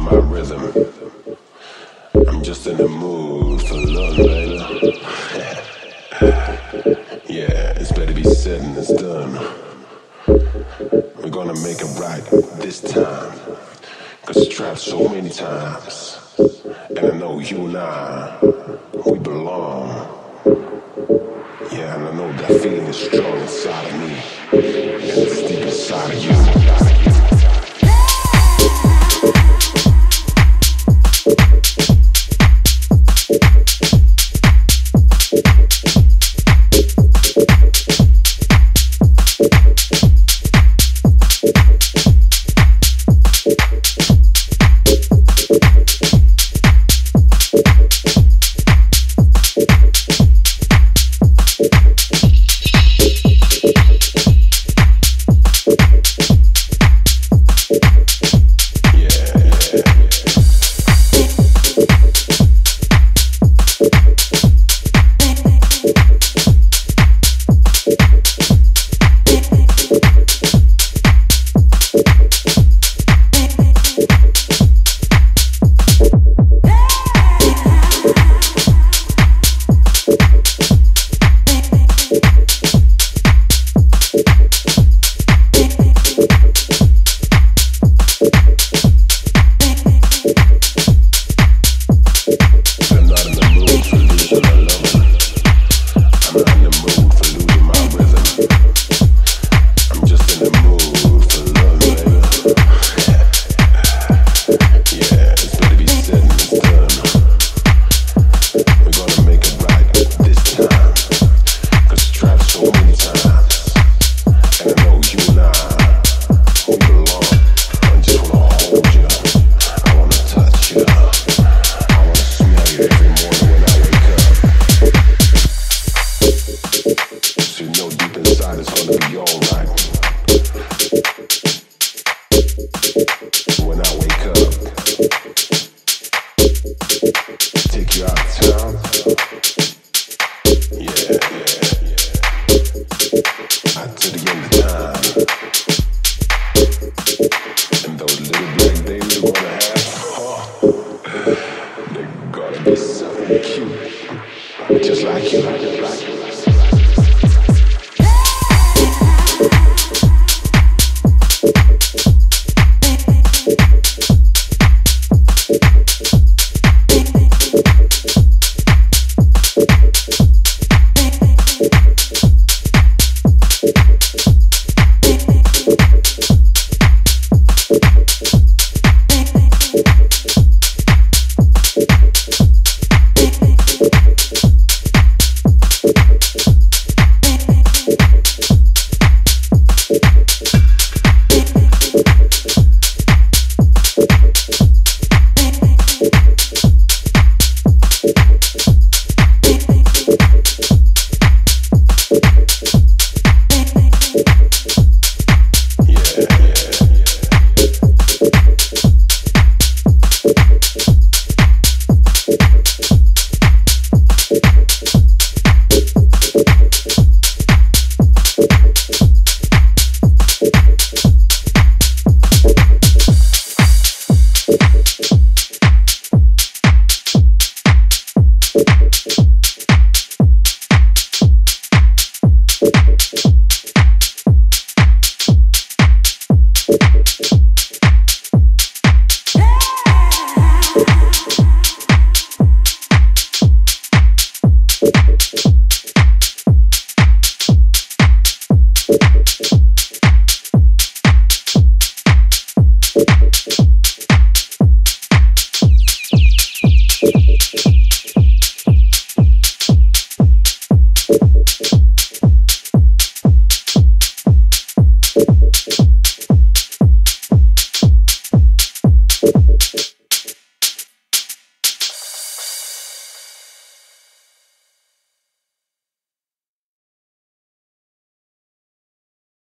my rhythm. I'm just in the mood for love, baby. yeah, it's better be said than it's done. We're gonna make it right this time. Cause it's tried so many times. And I know you and I, we belong. Yeah, and I know that feeling is strong inside of me. And it's deep inside of you.